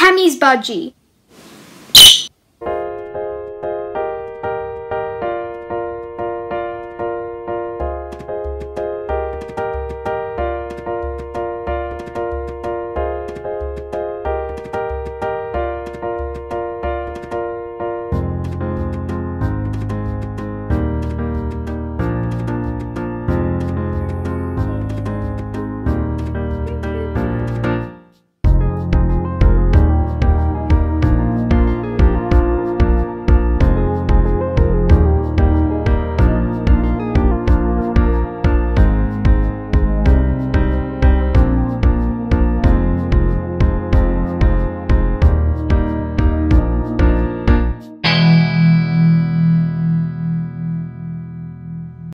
Tammy's budgie.